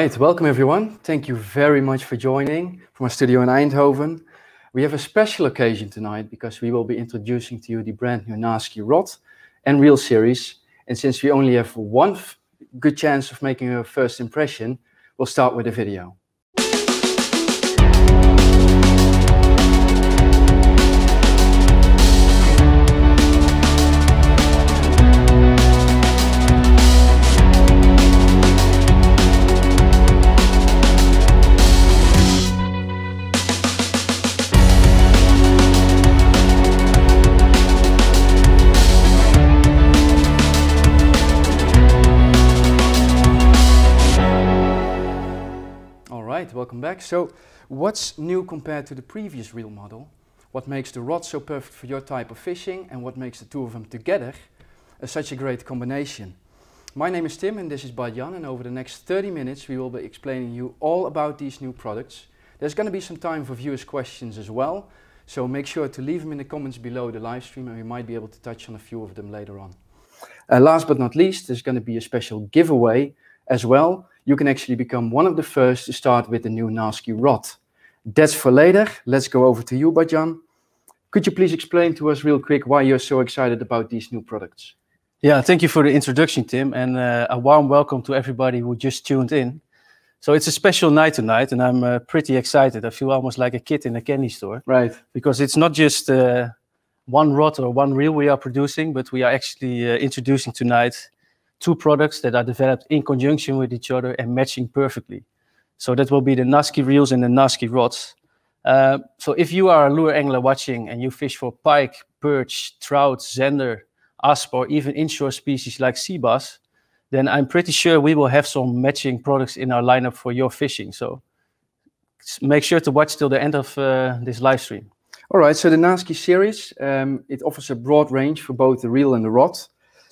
Right, welcome everyone. Thank you very much for joining from our studio in Eindhoven. We have a special occasion tonight because we will be introducing to you the brand new Nasci rod and reel series. And since we only have one good chance of making a first impression, we'll start with a video. Right, welcome back. So what's new compared to the previous reel model? What makes the rod so perfect for your type of fishing and what makes the two of them together uh, such a great combination? My name is Tim and this is Bart-Jan and over the next 30 minutes we will be explaining you all about these new products. There's going to be some time for viewers questions as well, so make sure to leave them in the comments below the live stream and we might be able to touch on a few of them later on. Uh, last but not least, there's going to be a special giveaway as well you can actually become one of the first to start with the new Nasci rod. That's for later. Let's go over to you, Bart-Jan. Could you please explain to us real quick why you're so excited about these new products? Yeah, thank you for the introduction, Tim, and uh, a warm welcome to everybody who just tuned in. So it's a special night tonight, and I'm uh, pretty excited. I feel almost like a kid in a candy store. Right. Because it's not just uh, one rod or one reel we are producing, but we are actually uh, introducing tonight two products that are developed in conjunction with each other and matching perfectly. So that will be the Nasci reels and the Nasci rods. Uh, so if you are a lure angler watching and you fish for pike, perch, trout, zander, asp, or even inshore species like sea bass, then I'm pretty sure we will have some matching products in our lineup for your fishing. So make sure to watch till the end of uh, this live stream. All right, so the Nasci series, um, it offers a broad range for both the reel and the rod.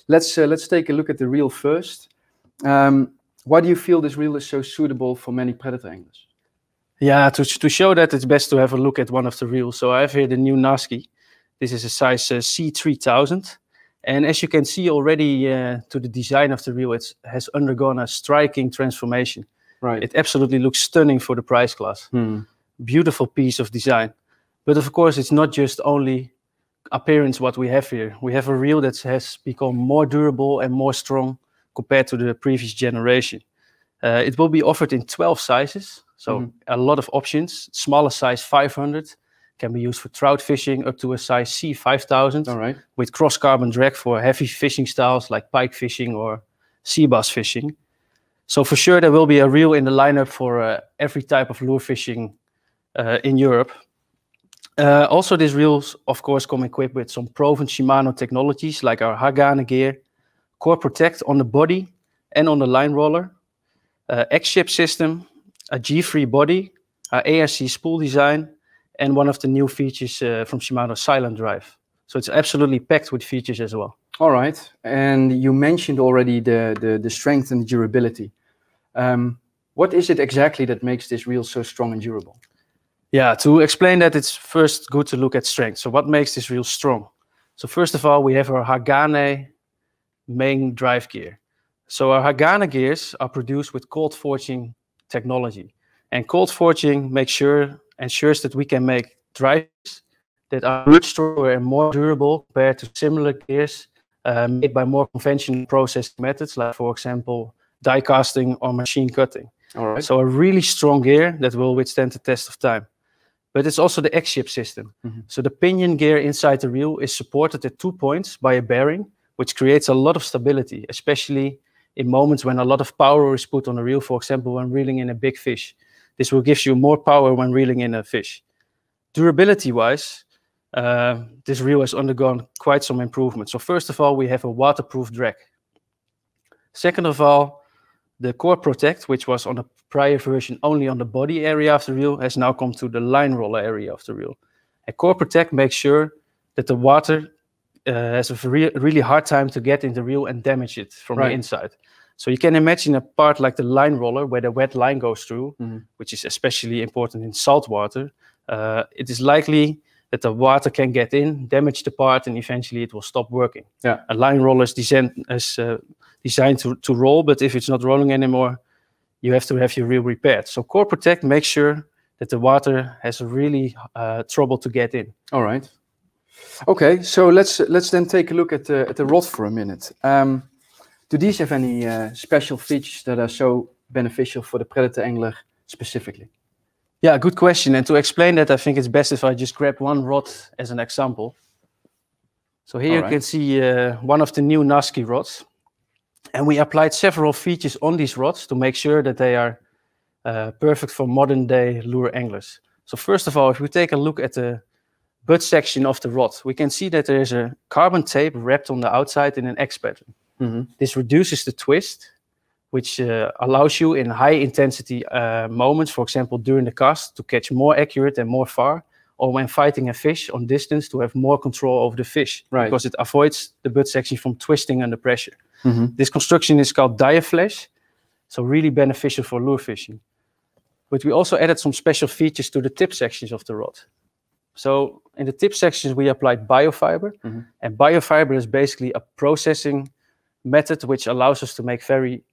Let's uh, let's take a look at the reel first. Um, why do you feel this reel is so suitable for many predator anglers? Yeah, to, to show that, it's best to have a look at one of the reels. So I have here the new Nasci. This is a size uh, C3000. And as you can see already uh, to the design of the reel, it has undergone a striking transformation. Right. It absolutely looks stunning for the price class. Hmm. Beautiful piece of design. But of course, it's not just only appearance what we have here. We have a reel that has become more durable and more strong compared to the previous generation. Uh, it will be offered in 12 sizes, so mm a lot of options. Smaller size 500 can be used for trout fishing up to a size C5000 All right. with cross carbon drag for heavy fishing styles like pike fishing or sea bass fishing. So for sure there will be a reel in the lineup for uh, every type of lure fishing uh, in Europe. Uh, also, these reels, of course, come equipped with some proven Shimano technologies like our Hagane gear, Core Protect on the body and on the line roller, uh, X-Ship system, a G-free body, our ARC spool design, and one of the new features uh, from Shimano Silent Drive. So it's absolutely packed with features as well. All right. And you mentioned already the, the, the strength and the durability. Um, what is it exactly that makes this reel so strong and durable? Yeah, to explain that, it's first good to look at strength. So what makes this reel strong? So first of all, we have our Hagane main drive gear. So our Hagane gears are produced with cold forging technology. And cold forging makes sure ensures that we can make drives that are much stronger and more durable compared to similar gears uh, made by more conventional processing methods, like for example, die casting or machine cutting. All right. So a really strong gear that will withstand the test of time but it's also the X-ship system. Mm -hmm. So the pinion gear inside the reel is supported at two points by a bearing, which creates a lot of stability, especially in moments when a lot of power is put on a reel, for example, when reeling in a big fish. This will give you more power when reeling in a fish. Durability-wise, uh, this reel has undergone quite some improvement. So first of all, we have a waterproof drag. Second of all, the Core Protect, which was on the prior version only on the body area of the reel, has now come to the line roller area of the reel. And Core Protect makes sure that the water uh, has a re really hard time to get in the reel and damage it from right. the inside. So you can imagine a part like the line roller where the wet line goes through, mm -hmm. which is especially important in salt water. Uh, it is likely that the water can get in, damage the part, and eventually it will stop working. Yeah. A line roller is designed, is, uh, designed to, to roll, but if it's not rolling anymore, you have to have your reel repaired. So Core Protect makes sure that the water has really uh, trouble to get in. All right. Okay, so let's let's then take a look at the at the rod for a minute. Um, do these have any uh, special features that are so beneficial for the predator angler specifically? Yeah, good question. And to explain that, I think it's best if I just grab one rod as an example. So here you can see uh, one of the new Nasci rods. And we applied several features on these rods to make sure that they are uh, perfect for modern day lure anglers. So first of all, if we take a look at the butt section of the rod, we can see that there is a carbon tape wrapped on the outside in an X pattern. Mm -hmm. This reduces the twist, which uh, allows you in high intensity uh, moments, for example, during the cast, to catch more accurate and more far, or when fighting a fish on distance to have more control over the fish, right. because it avoids the butt section from twisting under pressure. Mm -hmm. This construction is called diaflash, so really beneficial for lure fishing. But we also added some special features to the tip sections of the rod. So in the tip sections, we applied biofiber. Mm -hmm. And biofiber is basically a processing method which allows us to make very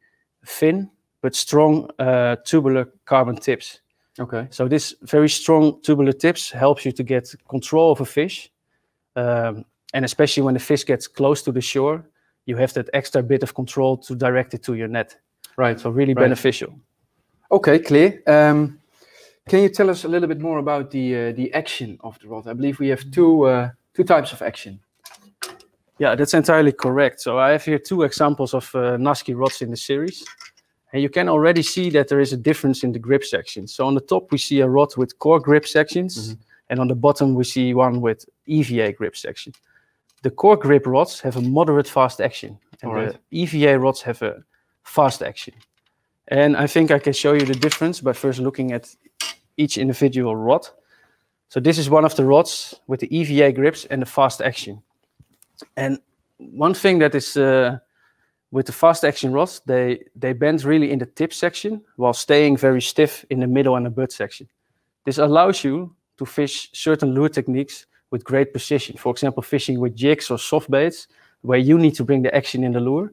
thin but strong uh, tubular carbon tips. Okay. So this very strong tubular tips helps you to get control of a fish. Um, and especially when the fish gets close to the shore, you have that extra bit of control to direct it to your net. Right. So really right. beneficial. Okay, clear. Um, can you tell us a little bit more about the uh, the action of the rod? I believe we have two uh, two types of action. Yeah, that's entirely correct. So I have here two examples of uh, Nasci rods in the series. And you can already see that there is a difference in the grip sections. So on the top, we see a rod with cork grip sections. Mm -hmm. And on the bottom, we see one with EVA grip section. The cork grip rods have a moderate fast action. And right. the EVA rods have a fast action. And I think I can show you the difference by first looking at each individual rod. So this is one of the rods with the EVA grips and the fast action. And one thing that is uh, with the fast action rods, they, they bend really in the tip section while staying very stiff in the middle and the butt section. This allows you to fish certain lure techniques with great precision. For example, fishing with jigs or soft baits, where you need to bring the action in the lure.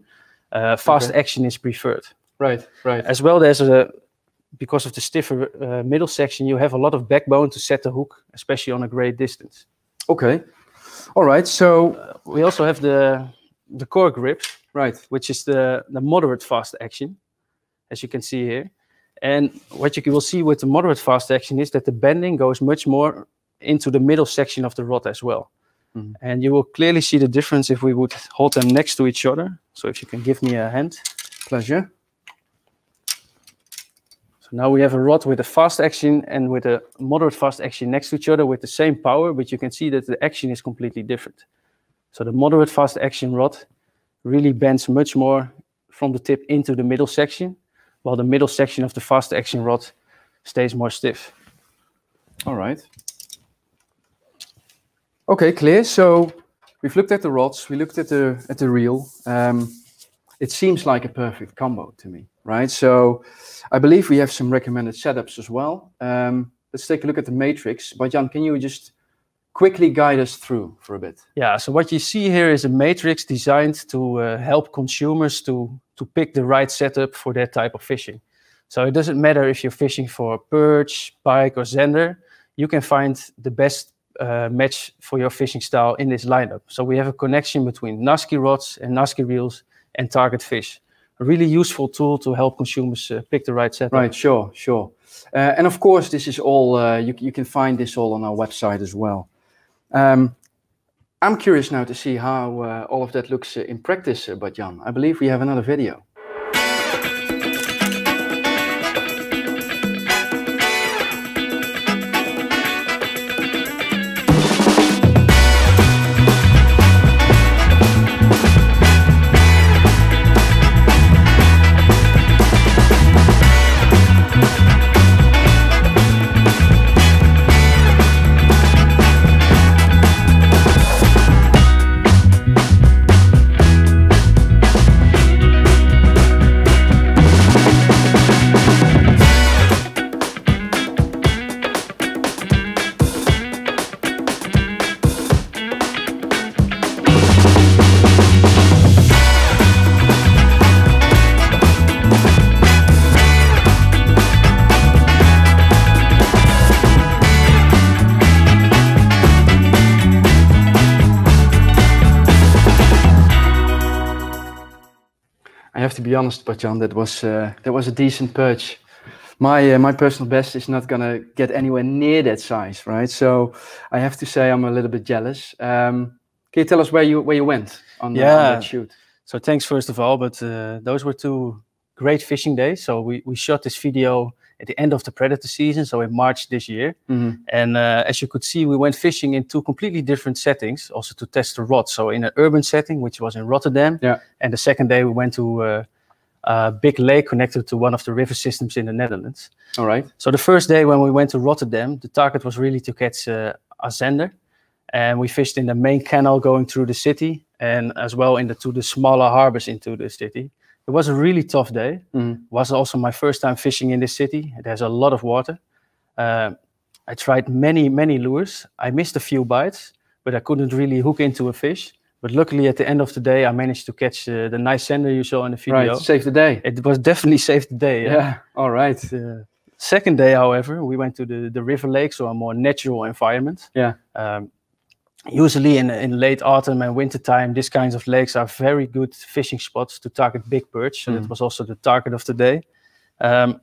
Uh, fast okay. action is preferred. Right, right. As well, there's a because of the stiffer uh, middle section, you have a lot of backbone to set the hook, especially on a great distance. Okay, all right. So uh, we also have the the cork grip, right, which is the the moderate fast action, as you can see here. And what you will see with the moderate fast action is that the bending goes much more into the middle section of the rod as well. Mm -hmm. And you will clearly see the difference if we would hold them next to each other. So if you can give me a hand. Pleasure. Now we have a rod with a fast action and with a moderate fast action next to each other with the same power, but you can see that the action is completely different. So the moderate fast action rod really bends much more from the tip into the middle section, while the middle section of the fast action rod stays more stiff. All right. Okay, clear. So we've looked at the rods, we looked at the at the reel. Um, it seems like a perfect combo to me, right? So I believe we have some recommended setups as well. Um, let's take a look at the matrix. Bart-Jan, can you just quickly guide us through for a bit? Yeah, so what you see here is a matrix designed to uh, help consumers to, to pick the right setup for their type of fishing. So it doesn't matter if you're fishing for perch, pike, or zander, you can find the best uh, match for your fishing style in this lineup. So we have a connection between Nasci rods and Nasci reels and target fish. Really useful tool to help consumers uh, pick the right setup. Right, sure, sure. Uh, and of course, this is all, uh, you, you can find this all on our website as well. Um, I'm curious now to see how uh, all of that looks uh, in practice, uh, Bart-Jan, I believe we have another video. Be honest, Bart-Jan, that was uh, that was a decent perch. My uh, my personal best is not gonna get anywhere near that size, right? So I have to say I'm a little bit jealous. Um, can you tell us where you where you went on, yeah. on that shoot? So thanks first of all, but uh, those were two great fishing days. So we we shot this video at the end of the predator season, so in March this year. Mm-hmm. And uh, as you could see, we went fishing in two completely different settings, also to test the rod. So in an urban setting, which was in Rotterdam, yeah. and the second day we went to uh, a big lake connected to one of the river systems in the Netherlands. All right. So the first day when we went to Rotterdam, the target was really to catch uh, a zander, and we fished in the main canal going through the city, and as well into the smaller harbors into the city. It was a really tough day. Mm. It was also my first time fishing in this city. It has a lot of water. Uh, I tried many, many lures. I missed a few bites, but I couldn't really hook into a fish. But luckily, at the end of the day, I managed to catch uh, the nice zander you saw in the video. Right, saved the day. It was definitely saved the day. Yeah, yeah. all right. The second day, however, we went to the, the river lake, so a more natural environment. Yeah. Um, usually in, in late autumn and winter time, these kinds of lakes are very good fishing spots to target big perch. So mm. that was also the target of the day. Um,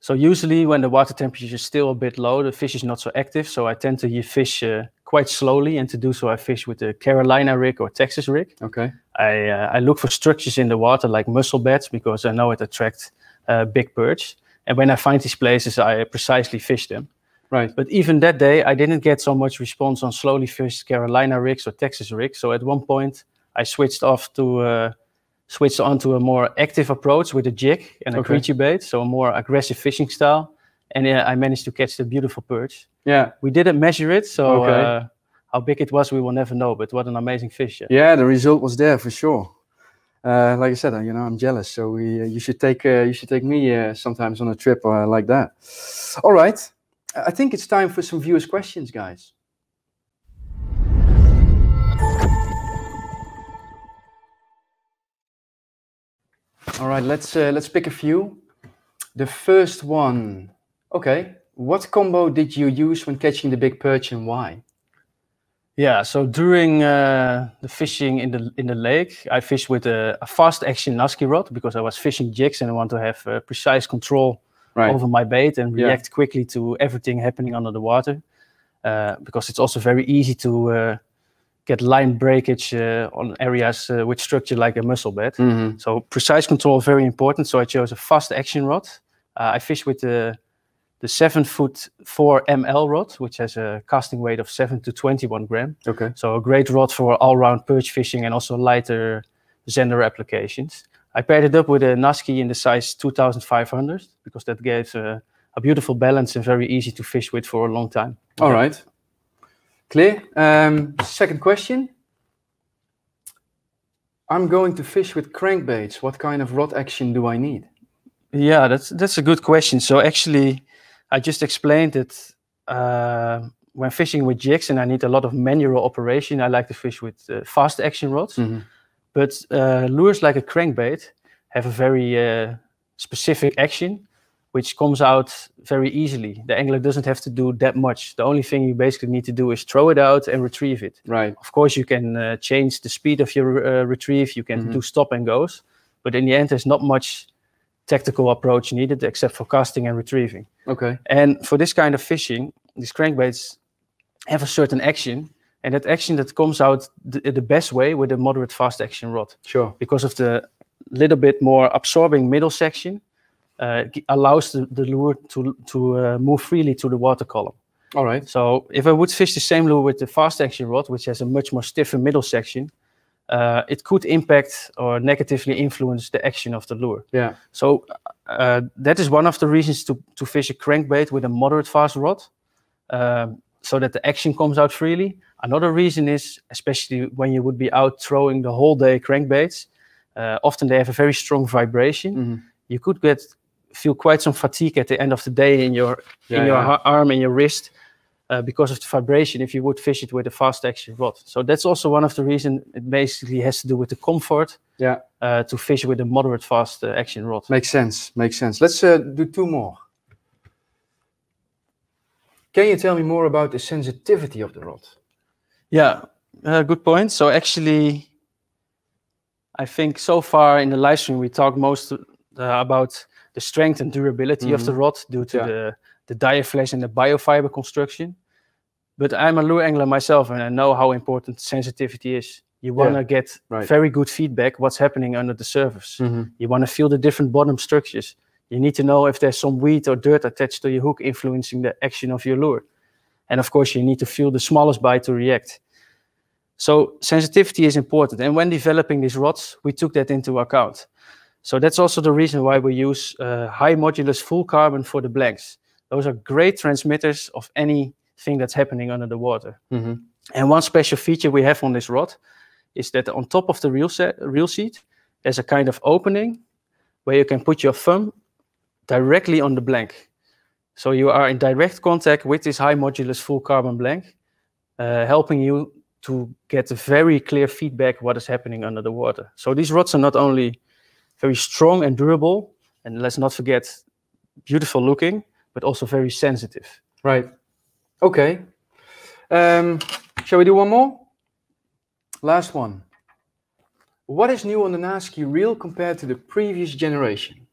so usually when the water temperature is still a bit low, the fish is not so active. So I tend to fish uh, quite slowly, and to do so, I fish with the Carolina rig or Texas rig. Okay. I uh, I look for structures in the water like mussel beds because I know it attracts uh, big perch. And when I find these places, I precisely fish them. Right. But even that day, I didn't get so much response on slowly fished Carolina rigs or Texas rigs. So at one point, I switched off to uh, switched on to a more active approach with a jig and a okay. creature bait, so a more aggressive fishing style. And uh, I managed to catch the beautiful perch. Yeah. We didn't measure it, so okay. uh, how big it was, we will never know. But what an amazing fish! Yeah, yeah the result was there for sure. Uh, like I said, you know, I'm jealous. So we, uh, you should take, uh, you should take me uh, sometimes on a trip like that. All right. I think it's time for some viewers' questions, guys. All right, let's uh, let's pick a few. The first one. Okay, what combo did you use when catching the big perch and why? Yeah, so during uh, the fishing in the in the lake, I fished with a, a, fast action Nasci rod because I was fishing jigs and I want to have uh, precise control right. over my bait and react yeah. quickly to everything happening under the water. Uh, because it's also very easy to uh, get line breakage uh, on areas uh, with structure like a mussel bed. Mm -hmm. So precise control is very important. So I chose a fast action rod. Uh, I fished with the the seven foot four ml rod, which has a casting weight of seven to twenty one gram. Okay. So a great rod for all round perch fishing and also lighter zander applications. I paired it up with a Nasci in the size 2500 because that gave a, a, beautiful balance and very easy to fish with for a long time. All yeah. right. Clear. Um, second question. I'm going to fish with crankbaits. What kind of rod action do I need? Yeah, that's that's a good question. So actually, I just explained it uh, when fishing with jigs, and I need a lot of manual operation. I like to fish with uh, fast action rods. Mm -hmm. But uh, lures like a crankbait have a very uh, specific action, which comes out very easily. The angler doesn't have to do that much. The only thing you basically need to do is throw it out and retrieve it. Right. Of course, you can uh, change the speed of your uh, retrieve. You can mm -hmm. do stop and goes, but in the end, there's not much tactical approach needed except for casting and retrieving. Okay. And for this kind of fishing, these crankbaits have a certain action and that action that comes out the, the best way with a moderate fast action rod. Sure. Because of the little bit more absorbing middle section, uh, allows the, the lure to to uh, move freely to the water column. All right. So if I would fish the same lure with the fast action rod, which has a much more stiffer middle section, uh, it could impact or negatively influence the action of the lure. Yeah. So uh, that is one of the reasons to to fish a crankbait with a moderate fast rod, um, so that the action comes out freely. Another reason is, especially when you would be out throwing the whole day crankbaits, uh, often they have a very strong vibration. Mm -hmm. You could get feel quite some fatigue at the end of the day in your yeah, in your yeah. arm and your wrist uh, because of the vibration. If you would fish it with a fast action rod, so that's also one of the reasons. It basically has to do with the comfort. Yeah. Uh, to fish with a moderate fast uh, action rod. Makes sense. Makes sense. Let's uh, do two more. Can you tell me more about the sensitivity of the rod? Yeah, uh, good point. So actually, I think so far in the live stream we talked most uh, about the strength and durability mm -hmm. of the mm-hmm. rod due to yeah. the the diaflash and the biofiber construction. But I'm a lure angler myself, and I know how important sensitivity is. You want to yeah, get right. very good feedback what's happening under the surface. Mm -hmm. You want to feel the different bottom structures. You need to know if there's some weed or dirt attached to your hook influencing the action of your lure. And of course, you need to feel the smallest bite to react. So sensitivity is important. And when developing these rods, we took that into account. So that's also the reason why we use uh, high modulus full carbon for the blanks. Those are great transmitters of anything that's happening under the water. Mm -hmm. And one special feature we have on this rod is that on top of the reel, set, reel seat, there's a kind of opening where you can put your thumb directly on the blank. So you are in direct contact with this high modulus full carbon blank, uh, helping you to get very clear feedback what is happening under the water. So these rods are not only very strong and durable, and let's not forget beautiful looking, but also very sensitive. Right. Okay. Um, shall we do one more? Last one. What is new on the Nasci reel compared to the previous generation?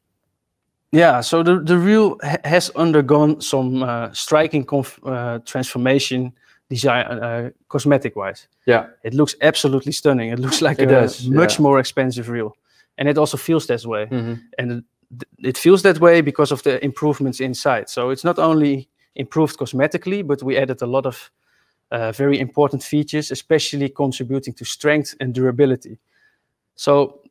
Yeah, so the, the reel ha has undergone some uh, striking uh, transformation design uh, cosmetic wise. Yeah. It looks absolutely stunning. It looks like it a does, much yeah. more expensive reel. And it also feels that way. Mm -hmm. And it feels that way because of the improvements inside. So it's not only improved cosmetically, but we added a lot of uh, very important features, especially contributing to strength and durability. So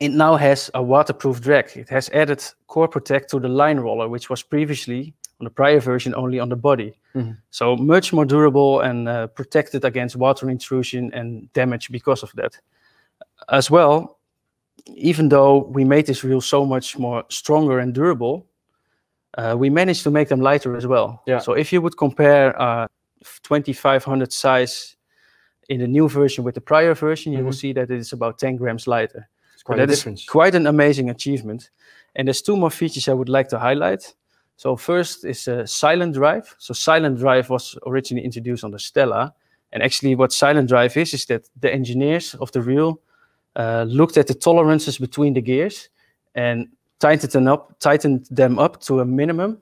it now has a waterproof drag. It has added Core Protect to the line roller, which was previously on the prior version only on the body. Mm -hmm. So much more durable and uh, protected against water intrusion and damage because of that. As well, even though we made this reel so much more stronger and durable, uh, we managed to make them lighter as well. Yeah. So if you would compare uh, 2500 size in the new version with the prior version, you mm -hmm. will mm-hmm. see that it is about 10 grams lighter. It's quite that difference. quite an amazing achievement. And there's two more features I would like to highlight. So first is a silent drive. So silent drive was originally introduced on the Stella. And actually what silent drive is, is that the engineers of the reel uh, looked at the tolerances between the gears and tightened them up, tightened them up to a minimum,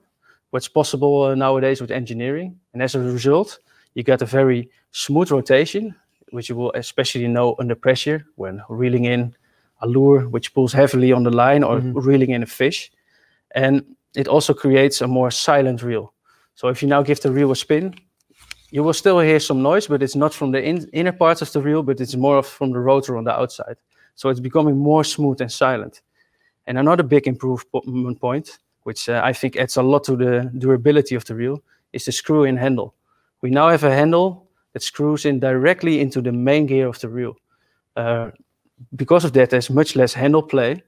what's possible uh, nowadays with engineering. And as a result, you get a very smooth rotation, which you will especially know under pressure when reeling in a lure which pulls heavily on the line or mm -hmm. reeling in a fish. And it also creates a more silent reel. So if you now give the reel a spin, you will still hear some noise, but it's not from the in inner parts of the reel, but it's more from the rotor on the outside. So it's becoming more smooth and silent. And another big improvement point, which uh, I think adds a lot to the durability of the reel, is the screw-in handle. We now have a handle that screws in directly into the main gear of the reel. Uh, because of that, there's much less handle play,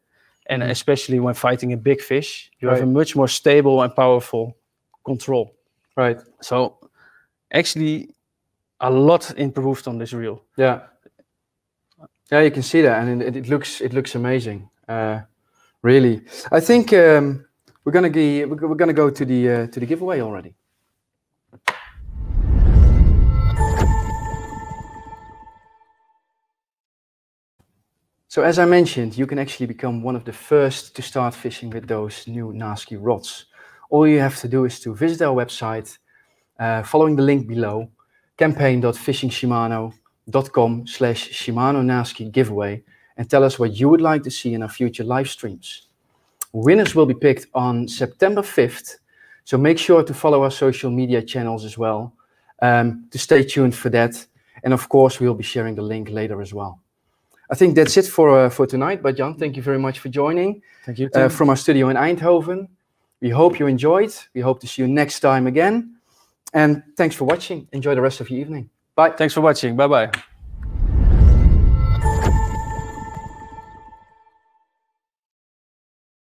and mm. especially when fighting a big fish, you right. have a much more stable and powerful control. Right. So actually a lot improved on this reel. Yeah. Yeah, you can see that, and it, it looks it looks amazing. Uh, really, I think um, we're gonna we're gonna go to the uh, to the giveaway already. So as I mentioned, you can actually become one of the first to start fishing with those new Nasci rods. All you have to do is to visit our website uh, following the link below, campaign.fishingshimano.com slash Shimano Nasci giveaway and tell us what you would like to see in our future live streams. Winners will be picked on September 5th, so make sure to follow our social media channels as well um, to stay tuned for that. And of course, we'll be sharing the link later as well. I think that's it for, uh, for tonight. Bart-Jan, thank you very much for joining. Thank you. Uh, from our studio in Eindhoven. We hope you enjoyed. We hope to see you next time again. And thanks for watching. Enjoy the rest of your evening. Bye. Thanks for watching. Bye bye.